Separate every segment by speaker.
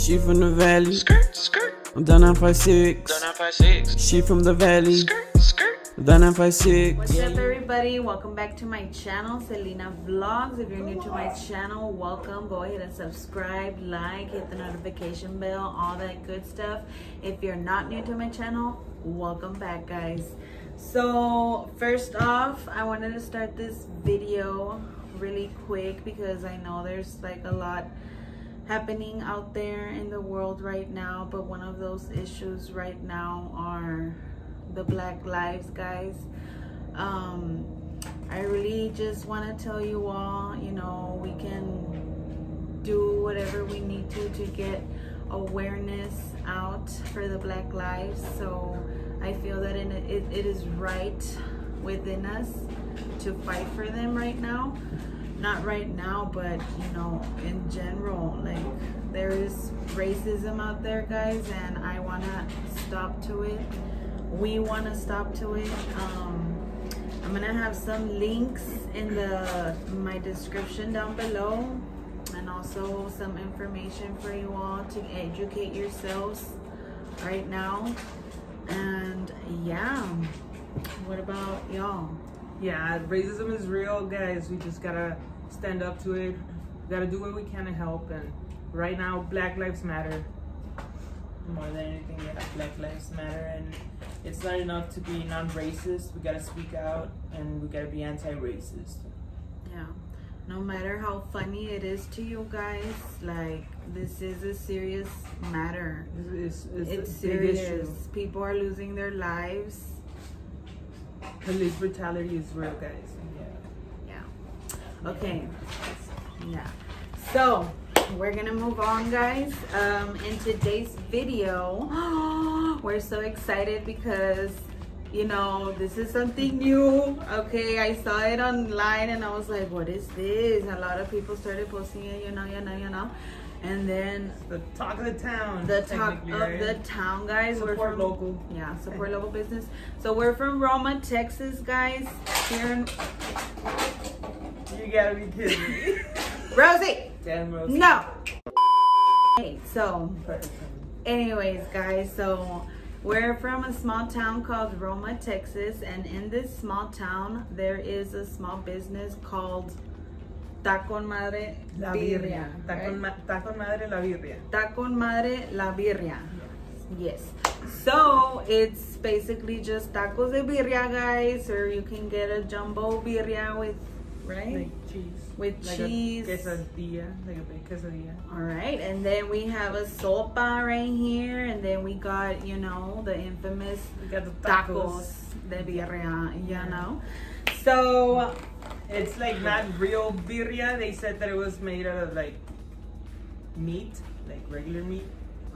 Speaker 1: She from the valley.
Speaker 2: Skirt, skirt.
Speaker 1: I'm down 956.
Speaker 2: Done 956.
Speaker 1: She from the valley.
Speaker 2: Skirt, skirt.
Speaker 1: Down 956.
Speaker 3: What's up everybody? Welcome back to my channel, Celina Vlogs. If you're new to my channel, welcome. Go ahead and subscribe, like, hit the notification bell, all that good stuff. If you're not new to my channel, welcome back guys. So first off, I wanted to start this video really quick because I know there's like a lot happening out there in the world right now but one of those issues right now are the black lives guys. Um i really just want to tell you all you know we can do whatever we need to to get awareness out for the black lives. So i feel that in it, it is right within us to fight for them right now not right now but you know in general like there is racism out there guys and i want to stop to it. We want to stop to it. Um i'm gonna have some links in the my description down below and also some information for you all to educate yourselves right now. And yeah what about y'all
Speaker 4: Yeah, racism is real, guys. We just gotta stand up to it. We gotta do what we can to help. And right now, Black Lives Matter.
Speaker 5: more than anything, yeah, Black Lives Matter, and it's not enough to be non-racist. We gotta speak out, and we gotta be anti-racist.
Speaker 3: Yeah. No matter how funny it is to you guys, like this is a serious matter.
Speaker 4: It's, it's,
Speaker 3: It's
Speaker 4: a big
Speaker 3: serious. People are losing their lives.
Speaker 4: Police brutality is real, guys.
Speaker 3: Yeah. Okay. Yeah. So we're gonna move on, guys. Um, in today's video, we're so excited because you know this is something new. Okay, I saw it online and I was like, "What is this?" A lot of people started posting it. You know, you know, you know. And then
Speaker 4: The talk of the town.
Speaker 3: the top of
Speaker 4: right?
Speaker 3: the town, guys. we're
Speaker 4: Support
Speaker 3: from,
Speaker 4: local.
Speaker 3: Yeah, support local business. So we're from Roma, Texas, guys. Here in
Speaker 4: You gotta be kidding me.
Speaker 3: Rosie.
Speaker 5: Damn, Rose.
Speaker 3: No. Okay, so anyways, guys, so we're from a small town called Roma, Texas, and in this small town there is a small business called Tacon Madre
Speaker 4: La
Speaker 3: Birria.
Speaker 4: Ta
Speaker 3: right?
Speaker 4: con, ma- con madre la birria.
Speaker 3: Tacon Madre La Birria. Yes. So it's basically just tacos de birria, guys, or you can get a jumbo birria with, right?
Speaker 4: Like cheese.
Speaker 3: With
Speaker 4: like
Speaker 3: cheese.
Speaker 4: A quesadilla. Like a big quesadilla.
Speaker 3: All right, and then we have a sopa right here, and then we got, you know, the infamous
Speaker 4: the
Speaker 3: tacos
Speaker 4: tacos.
Speaker 3: de birria, you know. So,
Speaker 4: It's like not real birria. They said that it was made out of like meat, like regular meat.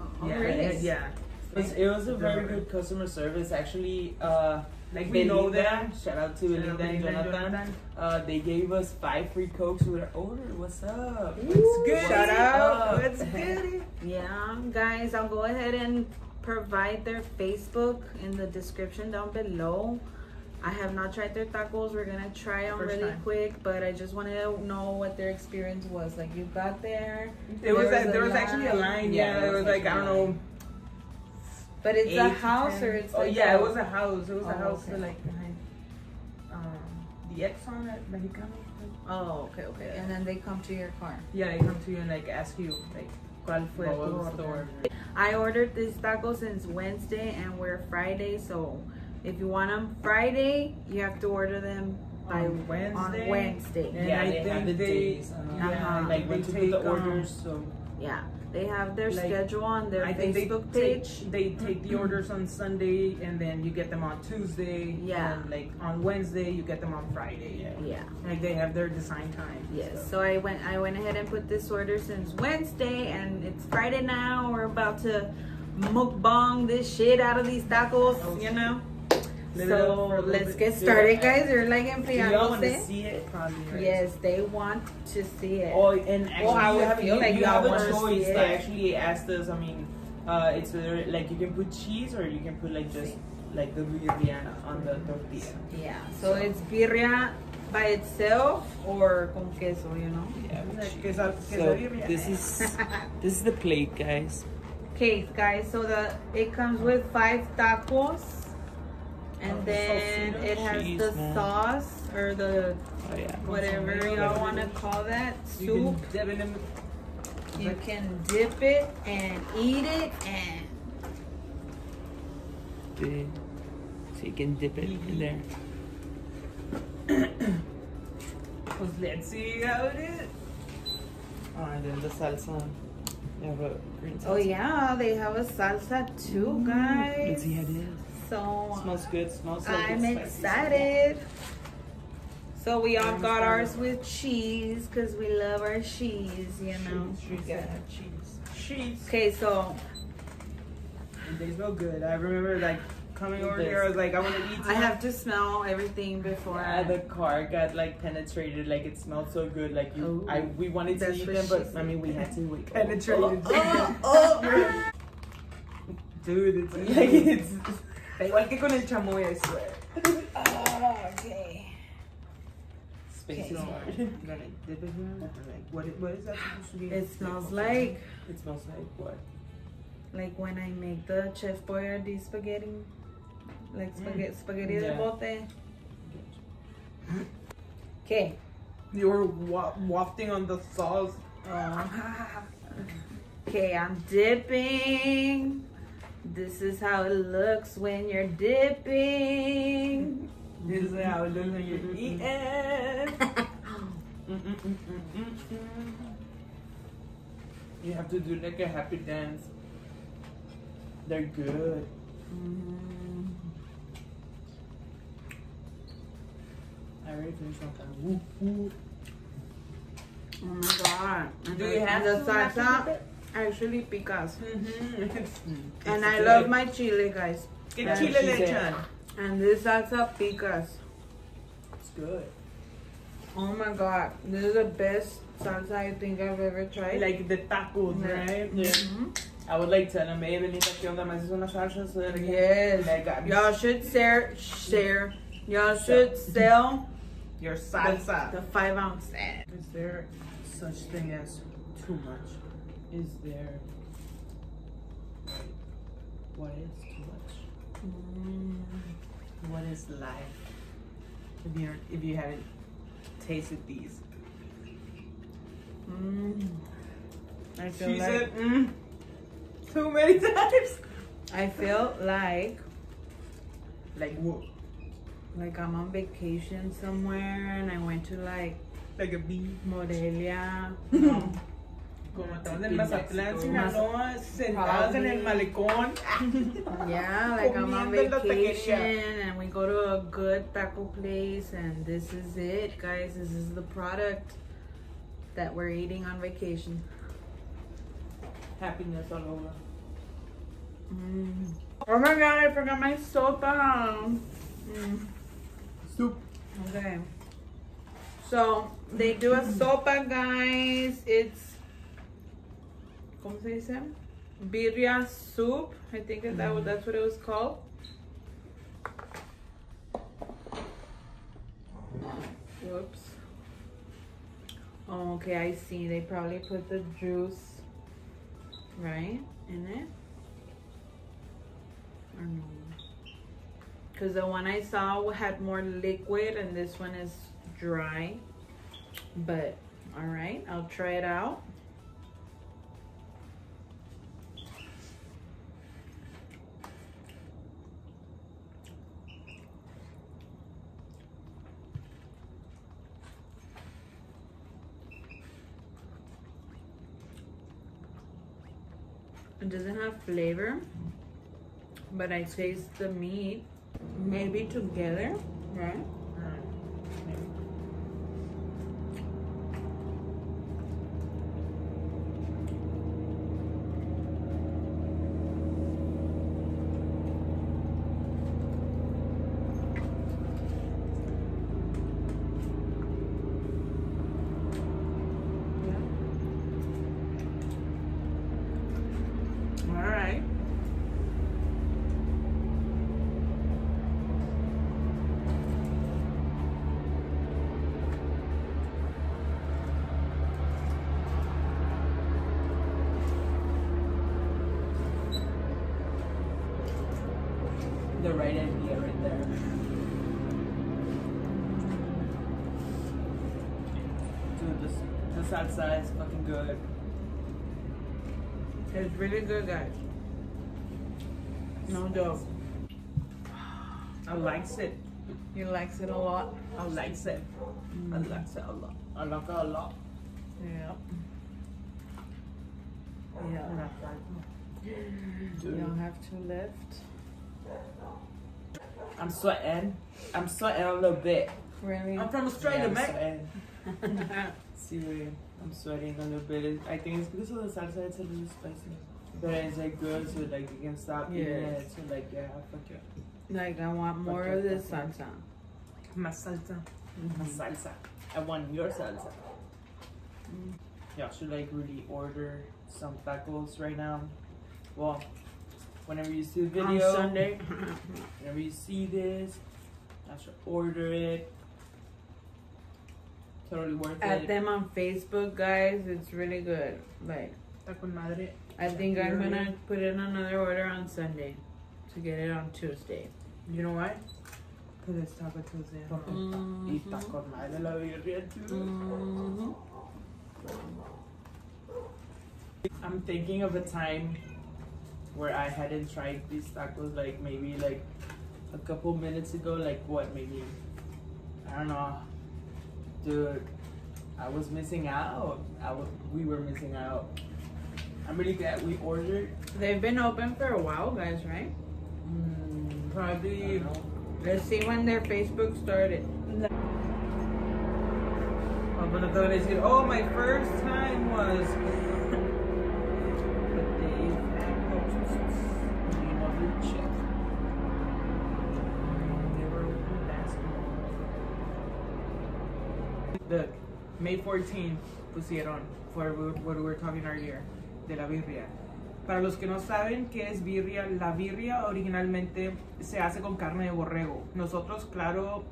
Speaker 3: oh,
Speaker 4: yeah,
Speaker 3: really?
Speaker 4: yeah.
Speaker 5: It was, it was a very good customer service. Actually, uh,
Speaker 4: Like we know them.
Speaker 5: Shout out to
Speaker 4: Shout
Speaker 5: Belinda and
Speaker 4: Belinda and
Speaker 5: Jonathan.
Speaker 4: Jonathan.
Speaker 5: Uh, they gave us five free cokes with our order. What's up?
Speaker 4: What's good?
Speaker 3: Shout out.
Speaker 5: up?
Speaker 4: What's good?
Speaker 3: Yeah, guys, I'll go ahead and provide their Facebook in the description down below. I have not tried their tacos. We're gonna try them
Speaker 4: First
Speaker 3: really
Speaker 4: time.
Speaker 3: quick, but I just wanted to know what their experience was. Like, you got there,
Speaker 4: It was
Speaker 3: There was a
Speaker 4: there was actually a line.
Speaker 5: Yeah,
Speaker 4: Yeah,
Speaker 5: there
Speaker 4: it was
Speaker 5: was
Speaker 4: like I don't know.
Speaker 3: but it's a house or it's
Speaker 4: oh
Speaker 3: like
Speaker 4: yeah,
Speaker 3: a-
Speaker 4: it was a house. It was a
Speaker 3: Oh,
Speaker 4: house
Speaker 3: okay.
Speaker 4: like behind um the Exxon at Mexicano.
Speaker 3: Oh, okay, okay. And then they come to your car.
Speaker 4: Yeah, they come to you and like ask you like cuál fue
Speaker 5: What
Speaker 4: tu
Speaker 5: was the
Speaker 4: order.
Speaker 5: order?
Speaker 3: I ordered these tacos since Wednesday and we're Friday, so if you want them Friday, you have to order them by
Speaker 4: On Wednesday?
Speaker 3: On Wednesday.
Speaker 4: And
Speaker 5: yeah,
Speaker 4: I
Speaker 5: they have the
Speaker 4: they-
Speaker 5: days. Uh,
Speaker 3: Uh-huh.
Speaker 5: Like when
Speaker 4: they
Speaker 5: to put
Speaker 4: take,
Speaker 5: the
Speaker 4: um,
Speaker 5: orders. So
Speaker 3: Yeah, they have their
Speaker 4: Like,
Speaker 3: schedule on their
Speaker 4: I think
Speaker 3: Facebook
Speaker 4: they
Speaker 3: page.
Speaker 4: Take, they take the orders on Sunday and then you get them on Tuesday.
Speaker 3: Yeah.
Speaker 4: And like on Wednesday you get them on Friday.
Speaker 5: Yeah.
Speaker 3: yeah.
Speaker 4: Like they have their design time.
Speaker 3: Yes. So I went I went ahead and put this order since Wednesday and it's Friday now. We're about to mukbang this shit out of these tacos, you know?
Speaker 4: Live it up
Speaker 3: So
Speaker 4: for a little
Speaker 3: let's get started guys. You're like
Speaker 5: do y'all
Speaker 3: enfriándose.
Speaker 5: see it?
Speaker 4: Probably right.
Speaker 3: Yes, they want to see it.
Speaker 5: Oh, and actually,
Speaker 3: Well, I would
Speaker 5: have,
Speaker 3: feel
Speaker 5: you,
Speaker 3: like
Speaker 5: you have a choice.
Speaker 3: see
Speaker 5: They actually asked us. I mean, uh, it's either, like you can put cheese or you can put like just like the birria on the tortilla.
Speaker 3: Yeah, so it's birria by itself or con queso, you know?
Speaker 5: Yeah,
Speaker 4: Like,
Speaker 5: cheese.
Speaker 4: queso-
Speaker 5: So this is this is the plate, guys.
Speaker 3: Okay, guys, so the it comes with five tacos. And
Speaker 5: Oh,
Speaker 3: then
Speaker 5: salsita
Speaker 3: it has
Speaker 5: cheese,
Speaker 3: the
Speaker 5: man.
Speaker 3: sauce or the
Speaker 5: Oh yeah.
Speaker 3: whatever y'all want to call that soup.
Speaker 4: can in
Speaker 3: You can dip it and eat it and
Speaker 5: So you can dip it in there.
Speaker 4: Pues let's see how it is.
Speaker 5: Oh, and then the salsa. You have a green oh, salsa.
Speaker 3: oh yeah, they have a salsa too, guys.
Speaker 5: Let's see how it is.
Speaker 3: So
Speaker 5: Smells good. Smells like
Speaker 3: I'm
Speaker 5: it's spicy.
Speaker 3: excited. So we all got ours with cheese because we love our cheese, you know.
Speaker 5: Cheese, cheese, yeah, cheese.
Speaker 4: Cheese.
Speaker 3: Okay, so
Speaker 4: And they smell good. I remember like coming
Speaker 5: It
Speaker 4: over
Speaker 5: does.
Speaker 4: here, I was like, I want to eat.
Speaker 3: I have to smell everything before.
Speaker 5: Yeah, the car got like penetrated. Like it smelled so good. Like you,
Speaker 3: Oh.
Speaker 5: I we wanted to eat them,
Speaker 3: she
Speaker 5: but. I mean we had to wait.
Speaker 4: Penetrated.
Speaker 3: Oh, oh. oh, oh.
Speaker 4: Dude, it's
Speaker 5: Like it's.
Speaker 4: Da igual que con el chamoy, I swear.
Speaker 3: Oh, okay.
Speaker 5: Space
Speaker 3: Okay.
Speaker 5: is hard.
Speaker 4: You gotta dip it in, or like, what, is- what is that supposed to be?
Speaker 3: It smells like
Speaker 5: It smells like what?
Speaker 3: like when I make the Chef Boyardee spaghetti, like mm. spaghetti spaghetti de bote. Okay.
Speaker 4: You were wa- wafting on the sauce. Uh-huh.
Speaker 3: Okay, I'm dipping. This is how it looks when you're dipping.
Speaker 4: This is how it looks when you're eating.
Speaker 5: You have to do like a happy dance. They're good.
Speaker 3: Mm,
Speaker 5: I already finished of whoop whoop.
Speaker 3: oh my god.
Speaker 4: Do you have
Speaker 3: the salsa? Actually picas.
Speaker 4: Mm-hmm.
Speaker 3: And I love my chile, guys.
Speaker 4: Que
Speaker 3: Yeah,
Speaker 4: chile
Speaker 5: she
Speaker 4: le
Speaker 5: said.
Speaker 4: echan?
Speaker 3: And this salsa picas.
Speaker 5: It's good.
Speaker 3: Oh my god. This is the best salsa I think I've ever tried.
Speaker 4: Like the tacos,
Speaker 3: Yeah.
Speaker 4: right?
Speaker 5: Yeah.
Speaker 3: Mhm.
Speaker 5: I would like them, hey, Belinda, ¿qué onda? ¿Me haces una salsa? So that I can-
Speaker 3: Yes.
Speaker 5: Like, I'm-
Speaker 3: Y'all should share, share. Y'all should sell
Speaker 4: Your salsa.
Speaker 3: the five ounce.
Speaker 5: Is there such thing as too much? Is there like, what is too much?
Speaker 3: Mm.
Speaker 5: What is life?
Speaker 4: If you if you haven't tasted these,
Speaker 3: Mm. I feel
Speaker 4: she
Speaker 3: like
Speaker 4: said mm, too many times.
Speaker 3: I feel like
Speaker 4: Like what?
Speaker 3: like I'm on vacation somewhere and I went to like
Speaker 4: Like a bee.
Speaker 3: Morelia.
Speaker 4: Como estamos en Mazatlán, Sinaloa, sentados en el malecón.
Speaker 3: Yeah, like I'm on
Speaker 4: Comiendo en la
Speaker 3: vacation and we go to a good taco place and this is it, guys. This is the product that we're eating on vacation.
Speaker 5: Happiness all over.
Speaker 3: Mm. Oh my god, I forgot my sopa. Mm.
Speaker 4: Soup.
Speaker 3: Okay. So they do a sopa, guys. It's ¿Cómo se dice? Birria soup. I think that was, mm-hmm. that's what it was called. Whoops. Oh, okay, I see. They probably put the juice right in it. Or no? Because the one I saw had more liquid and this one is dry. But, all right, I'll try it out. Doesn't have flavor, but I taste the meat maybe together, right? All right.
Speaker 5: The right idea right there. Dude, this the salsa is fucking good.
Speaker 3: It's really good, guys. No joke.
Speaker 5: I likes it.
Speaker 3: You likes it a lot.
Speaker 5: I likes it. I mm. likes it a lot. I like it a lot.
Speaker 3: Yep. Yeah. You don't have to lift.
Speaker 5: I'm sweating. I'm sweating a little bit.
Speaker 3: Really?
Speaker 5: I'm from Australia, man. See, I'm sweating a little bit. I think it's because of the salsa. It's a little spicy, but it's like good, so like you can stop eating it. So like yeah, fuck yeah.
Speaker 3: Like I want more
Speaker 5: Okay,
Speaker 3: of this
Speaker 5: okay.
Speaker 3: salsa.
Speaker 5: Más salsa. Mm-hmm. Más salsa. I want your salsa. Mm. Y'all should like really order some tacos right now. Well, whenever you see the video,
Speaker 3: On Sunday.
Speaker 5: whenever you see this, I should order it. Totally worth
Speaker 3: Add
Speaker 5: it.
Speaker 3: At them on Facebook, guys. It's really good. Like
Speaker 4: Está madre.
Speaker 3: I think I'm gonna put in another order on Sunday to get it on Tuesday.
Speaker 4: You know why? Because it's Taco Tuesday.
Speaker 5: Y está con madre la birria, too.
Speaker 3: Mhm.
Speaker 5: I'm thinking of a time where I hadn't tried these tacos, like maybe like a couple minutes ago. Like what? Maybe I don't know, dude. I was missing out. I was, we were missing out. I'm really glad we ordered.
Speaker 3: They've been open for a while, guys, right?
Speaker 5: Mm,
Speaker 4: Probably.
Speaker 5: don't know.
Speaker 3: Let's see when their Facebook started.
Speaker 4: I'm gonna go and say, oh, my first time was. Look, May 14 pusieron for what we were talking earlier de la birria. Para los que no saben qué es birria, la birria originalmente se hace con carne de borrego. Nosotros, claro,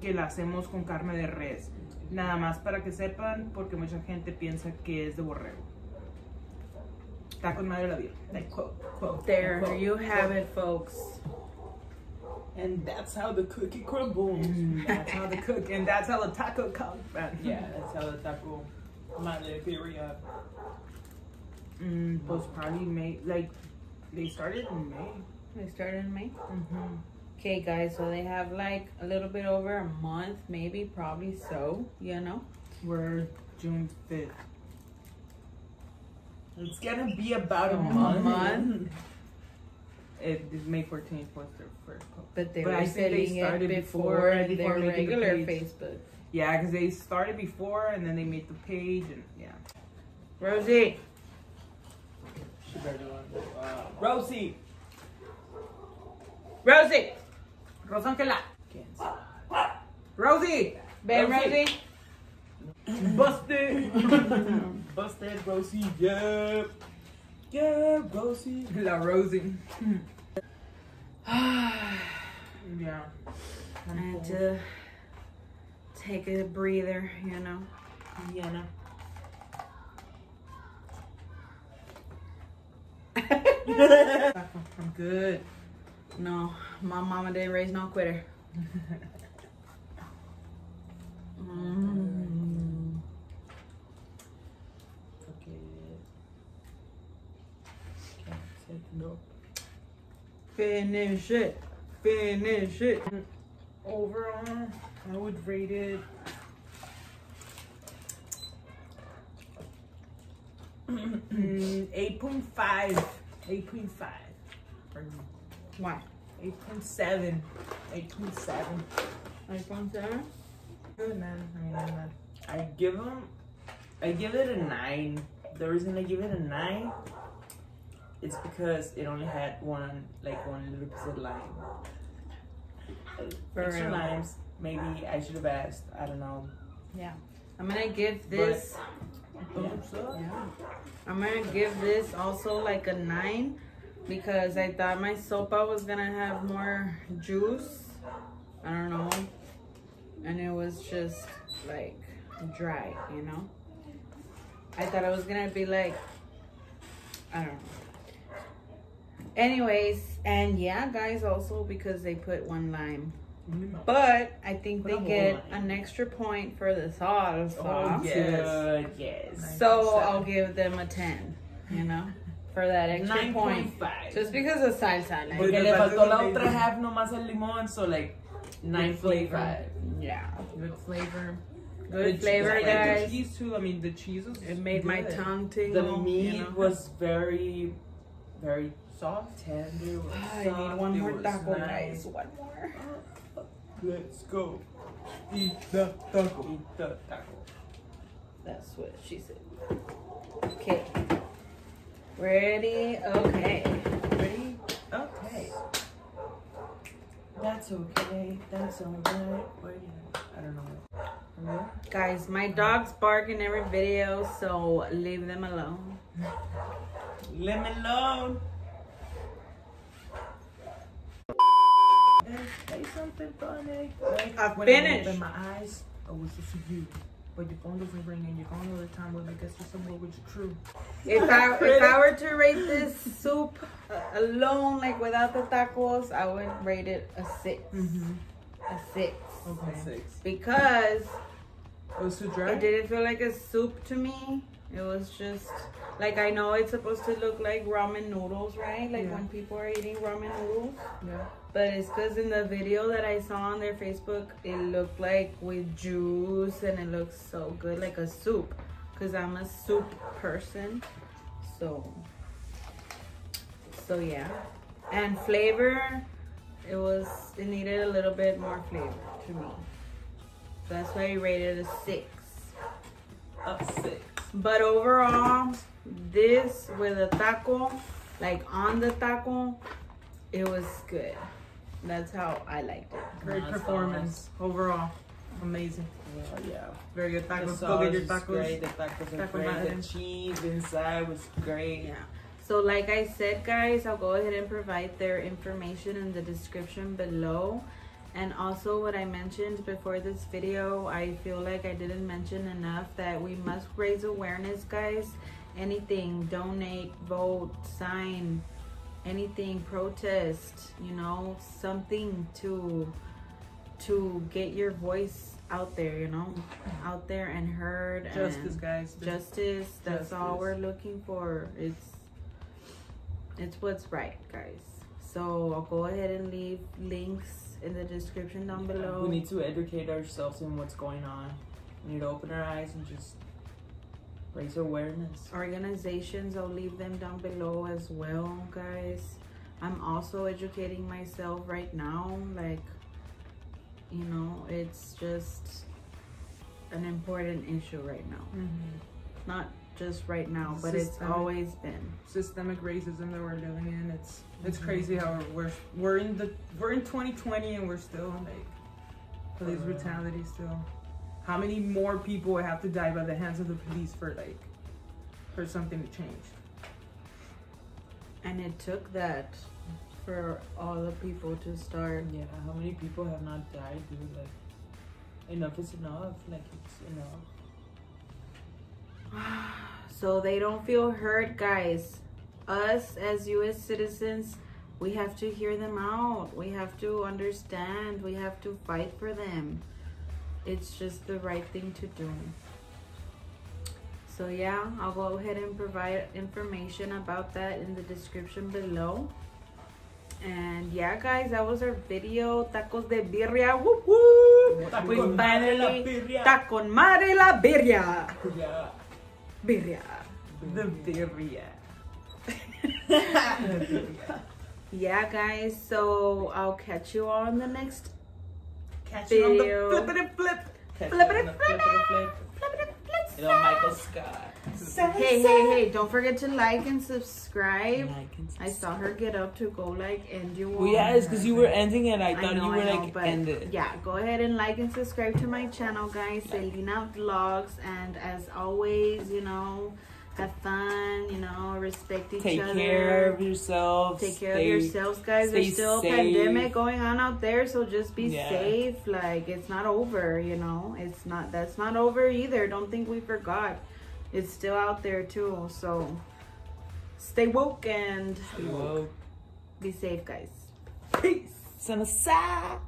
Speaker 4: que la hacemos con carne de res. Nada más para que sepan, porque mucha gente piensa que es de borrego. Está con madre la birria. Like, quote, quote,
Speaker 3: There
Speaker 4: quote,
Speaker 3: you have it, folks.
Speaker 5: And that's how the cookie crumbles.
Speaker 4: Mm, that's how the cook, and that's how the taco comes. man.
Speaker 5: yeah, that's how the taco madre birria.
Speaker 4: Mm, pues probably May, like they started in May.
Speaker 3: They started in May.
Speaker 4: Mm-hmm.
Speaker 3: Okay, guys, so they have like a little bit over a month, maybe, probably so, you know.
Speaker 4: We're June fifth.
Speaker 5: It's gonna be about a
Speaker 3: A
Speaker 5: month.
Speaker 3: Month.
Speaker 4: It is May fourteenth was their first post.
Speaker 3: But they
Speaker 4: But
Speaker 3: were
Speaker 4: I think they
Speaker 3: selling it
Speaker 4: started
Speaker 3: before,
Speaker 4: before- before
Speaker 3: their
Speaker 4: making the
Speaker 3: regular. Facebook.
Speaker 4: Yeah, because they started before and then they made the page and yeah.
Speaker 3: Rosie,
Speaker 5: She better do. Uh, Rosie.
Speaker 3: Rosie,
Speaker 4: Rosangela, Rosie,
Speaker 3: Ben
Speaker 5: Rosie.
Speaker 3: Rosie.
Speaker 5: Busted. Busted, Rosie. Yeah. Yeah, Rosie.
Speaker 4: La Rosie.
Speaker 3: I
Speaker 4: Yeah.
Speaker 3: had to take a breather, you know.
Speaker 5: Yana.
Speaker 4: I'm good.
Speaker 3: No, my mama didn't raise no quitter. Mm.
Speaker 5: Fuck it. Can't say no.
Speaker 3: Finish it. Finish it.
Speaker 4: Overall, I would rate it. Mm, 8.5. 8.5. Or
Speaker 3: Why?
Speaker 4: 8.7. 8.7.
Speaker 3: iPhone 7?
Speaker 4: Good, man. I mean, I'm not.
Speaker 5: I give him, I give it a nine. The reason I give it a nine, it's because it only had one, like one little piece of lime.
Speaker 3: For
Speaker 5: Extra
Speaker 3: real.
Speaker 5: limes. Maybe I should have asked. I don't know.
Speaker 3: Yeah. I'm gonna give this. Yeah. I'm gonna give this also like a nine because I thought my sopa was gonna have more juice. I don't know. And it was just like dry, you know? I thought it was gonna be like, I don't know. Anyways, and yeah, guys, also because they put one lime. But I think
Speaker 5: Put
Speaker 3: they get
Speaker 5: lime.
Speaker 3: an extra point for the sauce.
Speaker 5: Oh, good. Yes.
Speaker 3: So I'll give them a 10, you know, for that extra
Speaker 5: Nine
Speaker 3: point.
Speaker 5: point five.
Speaker 3: Just because of salsa. Like,
Speaker 5: Porque
Speaker 4: But
Speaker 5: le
Speaker 4: the
Speaker 5: faltó la
Speaker 4: salsa
Speaker 5: otra
Speaker 4: amazing.
Speaker 5: half nomás el limón, so like nine point five.
Speaker 3: yeah.
Speaker 4: Good flavor.
Speaker 3: Good
Speaker 5: The
Speaker 3: flavor,
Speaker 5: cheese-
Speaker 4: I like
Speaker 3: guys.
Speaker 4: the cheese too. I mean, the cheese was
Speaker 3: It made my
Speaker 4: tongue
Speaker 3: tongue
Speaker 5: The meat
Speaker 3: you know?
Speaker 5: was very, very
Speaker 4: soft.
Speaker 5: tender. it ah,
Speaker 3: I
Speaker 5: soft,
Speaker 3: need one
Speaker 5: it
Speaker 3: more taco,
Speaker 5: nice.
Speaker 3: guys. One more.
Speaker 5: Let's go. Eat the taco. Eat the taco.
Speaker 3: That's what she said. Okay. Ready? Okay.
Speaker 5: Ready? Okay. That's okay. That's you? I don't know.
Speaker 3: Guys, my dogs bark in every video, so leave them alone.
Speaker 5: Leave me alone. Say something funny. Like,
Speaker 3: I
Speaker 5: when
Speaker 3: finished.
Speaker 5: I my eyes,
Speaker 4: Oh, was this you? But your phone doesn't ring and you're gone all the time. Well, I guess you're somewhere with your crew.
Speaker 3: If I if I were to rate this soup uh, alone, like without the tacos, I would rate it a 6
Speaker 4: Mm-hmm.
Speaker 3: A six.
Speaker 4: Okay.
Speaker 5: six.
Speaker 3: Because
Speaker 4: It was too dry.
Speaker 3: it didn't feel like a soup to me. It was just like I know it's supposed to look like ramen noodles, right? Like
Speaker 4: Yeah.
Speaker 3: when people are eating ramen noodles.
Speaker 4: Yeah.
Speaker 3: But it's because in the video that I saw on their Facebook, it looked like with juice and it looks so good, like a soup. Because I'm a soup person. So, so yeah. And flavor, it was, it needed a little bit more flavor to me. So that's why I rated a six.
Speaker 5: Up six.
Speaker 3: But overall, this with a taco, like on the taco, it was good. That's how I liked it.
Speaker 4: Great
Speaker 5: Nice,
Speaker 4: performance overall. Amazing.
Speaker 5: Well, yeah.
Speaker 4: Very good tacos.
Speaker 5: The sauce
Speaker 4: Go get your
Speaker 5: is
Speaker 4: tacos.
Speaker 5: great. The tacos are
Speaker 4: Taco
Speaker 5: great.
Speaker 4: madre.
Speaker 5: The cheese inside was great.
Speaker 3: Yeah. So like I said, guys, I'll go ahead and provide their information in the description below. And also what I mentioned before this video, I feel like I didn't mention enough that we must raise awareness, guys. Anything, donate, vote, sign, anything, protest, you know, something to to get your voice out there, you know, out there and heard
Speaker 4: Justice,
Speaker 3: and
Speaker 4: guys.
Speaker 3: Justice. That's all we're looking for. It's it's what's right guys. So i'll go ahead and leave links in the description down below.
Speaker 5: We need to educate ourselves in what's going on. We need to open our eyes and just raise awareness.
Speaker 3: organizations i'll leave them down below as well guys i'm also educating myself right now like you know it's just an important issue right now
Speaker 4: Mhm.
Speaker 3: not just right now but it's always been
Speaker 4: Systemic racism that we're living in. It's it's crazy how we're we're in the we're in 2020 and we're still like police brutality still. How many more people would have to die by the hands of the police for like for something to change?
Speaker 3: and it took that for all the people to start
Speaker 5: Yeah, how many people have not died, dude? Like, enough is enough. Like, it's enough.
Speaker 3: so they don't feel hurt guys us as us citizens we have to hear them out we have to understand we have to fight for them it's just the right thing to do. So yeah i'll go ahead and provide information about that in the description below. And yeah guys that was our video. Tacos de birria. Whoop whoop
Speaker 5: Taco
Speaker 3: we
Speaker 5: con madre la
Speaker 3: finally
Speaker 5: birria.
Speaker 3: tacon madre la birria.
Speaker 5: Yeah.
Speaker 3: birria.
Speaker 4: The birria.
Speaker 3: yeah guys so i'll catch you all in the next
Speaker 4: Catch you on the flippity flip.
Speaker 5: Catch
Speaker 3: Flip
Speaker 5: it
Speaker 3: it, it.
Speaker 5: You know, Michael Scott.
Speaker 3: hey hey hey don't forget to like and subscribe
Speaker 5: Like and
Speaker 3: i saw her get up to go like end you
Speaker 5: Well, yeah, it's because you were ending it. I
Speaker 3: I
Speaker 5: thought
Speaker 3: know,
Speaker 5: you were
Speaker 3: know,
Speaker 5: like
Speaker 3: but
Speaker 5: ended.
Speaker 3: yeah, go ahead and like and subscribe to my channel, guys. Celina Vlogs, and as always, you know, have fun. You know, respect each
Speaker 5: Take
Speaker 3: other.
Speaker 5: Take care of yourselves.
Speaker 3: Take care
Speaker 5: Stay-
Speaker 3: of yourselves, guys. There's still a
Speaker 5: safe.
Speaker 3: pandemic going on out there, so just be
Speaker 5: Yeah.
Speaker 3: safe. Like it's not over, you know. It's not. That's not over either. Don't think we forgot. It's still out there too. So stay woke and
Speaker 5: Stay woke.
Speaker 3: Be safe, guys.
Speaker 4: Peace.
Speaker 5: Sana sa.